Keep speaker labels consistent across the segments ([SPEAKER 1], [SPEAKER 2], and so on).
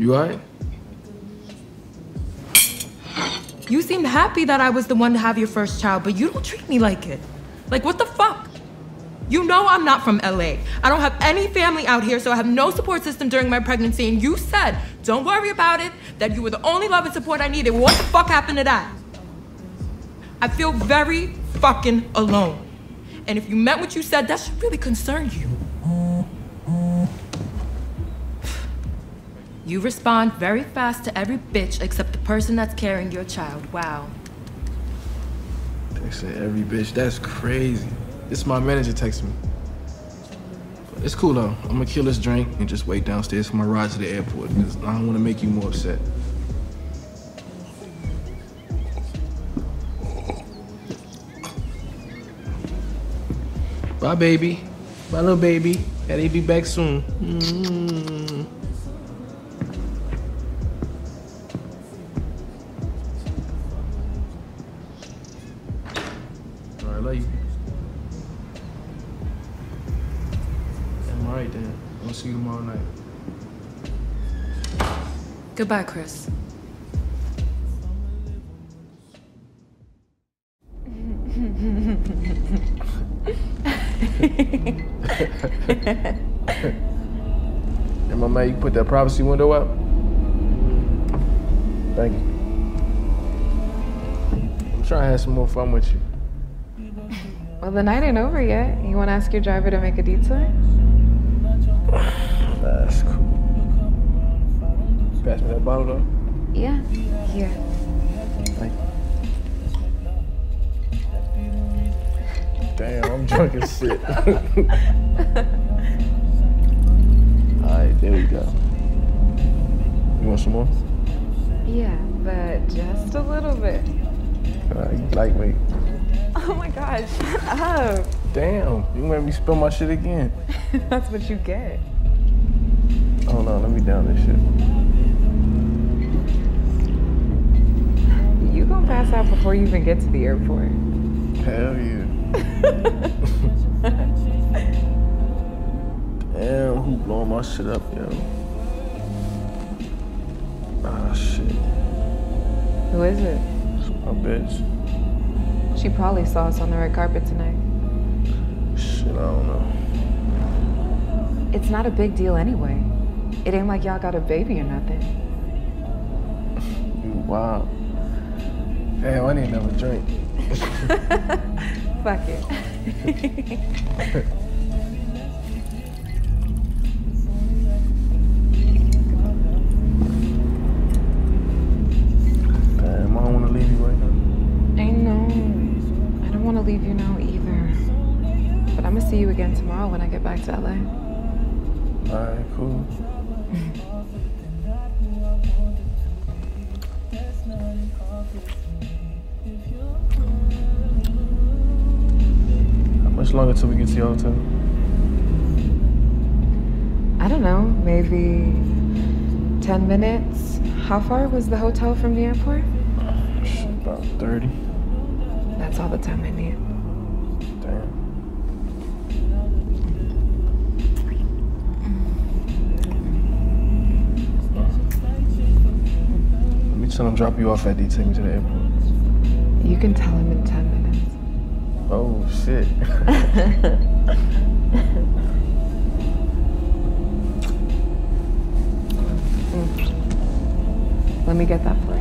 [SPEAKER 1] You alright?
[SPEAKER 2] You seemed happy that I was the one to have your first child, but you don't treat me like it. Like, what the fuck? You know I'm not from LA. I don't have any family out here, so I have no support system during my pregnancy. And you said, don't worry about it, that you were the only love and support I needed. What the fuck happened to that? I feel very fucking alone. And if you meant what you said, that should really concern you. You respond very fast to every bitch except the person that's carrying your child. Wow.
[SPEAKER 1] Say every bitch. That's crazy. This is my manager texting me. It's cool though. I'm gonna kill this drink and just wait downstairs for my ride to the airport because I don't want to make you more upset. Bye, baby. Bye, little baby. Daddy be back soon. Mm. All right, love you. I'm all right then. I'll see you tomorrow night.
[SPEAKER 2] Goodbye, Chris.
[SPEAKER 1] And my man, you put that privacy window up? Thank you. I'm trying to have some more fun with you.
[SPEAKER 3] Well, the night ain't over yet. You want to ask your driver to make a detour?
[SPEAKER 1] That's cool. Pass me that bottle though.
[SPEAKER 3] Yeah. Here.
[SPEAKER 1] Thank you. Damn, I'm drunk as shit. Alright, there we go. You want some more?
[SPEAKER 3] Yeah, but just a little bit.
[SPEAKER 1] You lightweight.
[SPEAKER 3] Oh my gosh, shut up.
[SPEAKER 1] Damn, you made me spill my shit again.
[SPEAKER 3] That's what you get.
[SPEAKER 1] Hold on, let me down this shit.
[SPEAKER 3] You gonna pass out before you even get to the airport.
[SPEAKER 1] Hell yeah. Damn, who blowing my shit up, yo? Ah, shit.
[SPEAKER 3] Who is it?
[SPEAKER 1] It's my bitch.
[SPEAKER 3] She probably saw us on the red carpet tonight.
[SPEAKER 1] Shit, I don't know.
[SPEAKER 3] It's not a big deal anyway. It ain't like y'all got a baby or nothing.
[SPEAKER 1] You wild. Damn, I need another drink.
[SPEAKER 3] Fuck it.
[SPEAKER 1] to leave you now
[SPEAKER 3] either. But I'm gonna see you again tomorrow when I get back to LA.
[SPEAKER 1] Alright, cool. How much longer till we get to your hotel?
[SPEAKER 3] I don't know, maybe 10 minutes. How far was the hotel from the airport?
[SPEAKER 1] About 30.
[SPEAKER 3] That's all the time I need.
[SPEAKER 1] Damn. Let me tell him drop you off at D. Take me to the airport.
[SPEAKER 3] You can tell him in 10 minutes.
[SPEAKER 1] Oh shit. Mm.
[SPEAKER 3] Let me get that for you.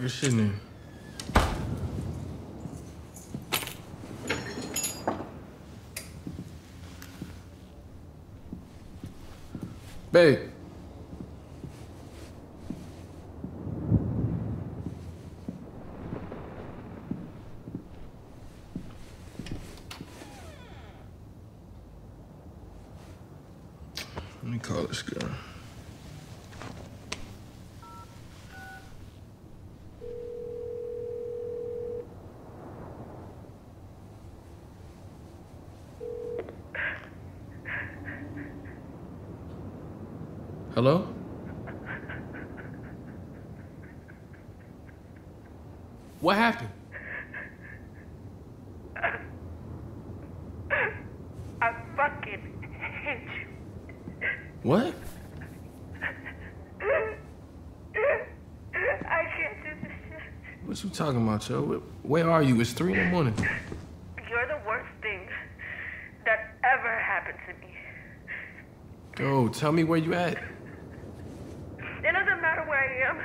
[SPEAKER 1] As shit in here. Babe. Let me call this girl. Hello? What happened?
[SPEAKER 4] I fucking hate you.
[SPEAKER 1] What?
[SPEAKER 4] I can't do this shit.
[SPEAKER 1] What you talking about, yo? Where, where are you? It's three in the morning.
[SPEAKER 4] You're the worst thing that ever happened to me.
[SPEAKER 1] Yo, tell me where you at.
[SPEAKER 4] It doesn't matter where I am.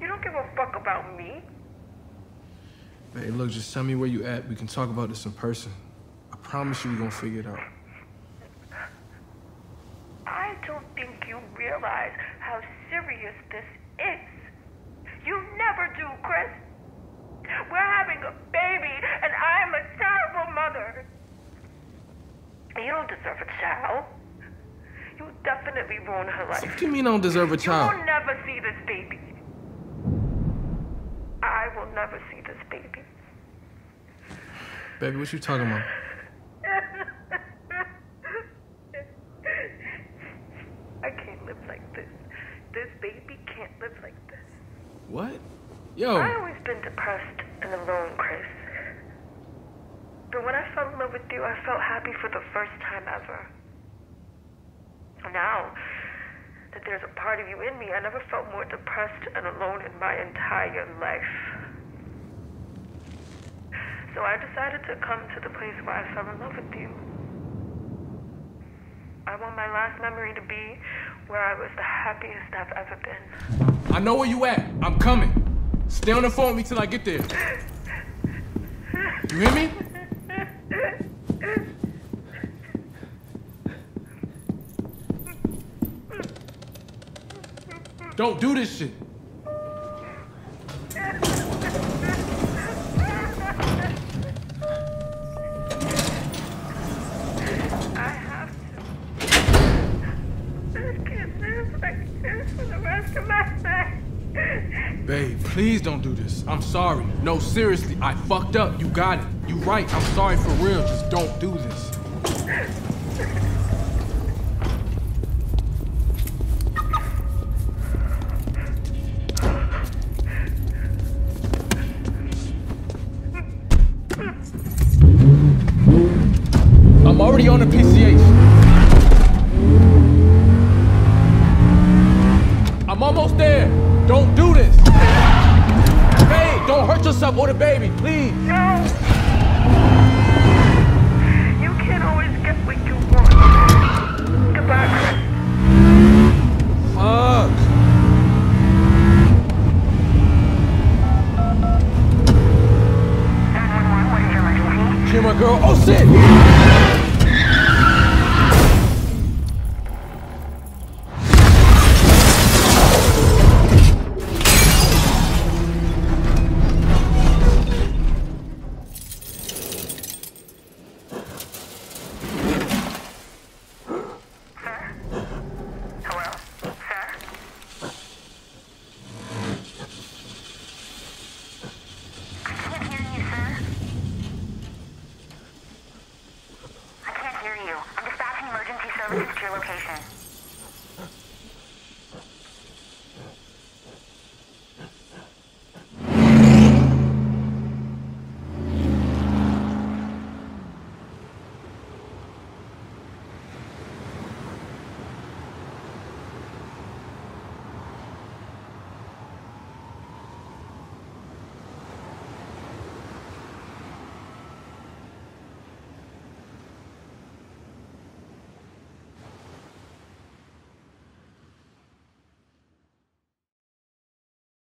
[SPEAKER 4] You don't give a fuck about me.
[SPEAKER 1] Hey, look, just tell me where you at. We can talk about this in person. I promise you we're gonna figure it out.
[SPEAKER 4] I don't think you realize how serious this is. You never do, Chris. We're having a baby, and I'm a terrible mother. You don't deserve a child. You definitely ruined her life.
[SPEAKER 1] What do you mean I don't deserve a child?
[SPEAKER 4] You'll never see this baby. Will never see this baby.
[SPEAKER 1] Baby, what you talking about?
[SPEAKER 4] I can't live like this. This baby can't live like this.
[SPEAKER 1] What? Yo,
[SPEAKER 4] I always been depressed and alone, Chris. But when I fell in love with you, I felt happy for the first time ever. Now that there's a part of you in me, I never felt more depressed and alone in my entire life. So I decided to come to the place where I fell in love with you. I want my last memory to be where I was the happiest I've ever been.
[SPEAKER 1] I know where you at. I'm coming. Stay on the phone with me till I get there. You hear me? Don't do this shit. Babe, please don't do this. I'm sorry. No, seriously, I fucked up. You got it. You right. I'm sorry for real. Just don't do this. I'm already on the PCH. Don't or the baby, please.
[SPEAKER 4] No! You can't always get what you want. Goodbye, Chris.
[SPEAKER 1] Fuck. Hear my girl. Oh shit!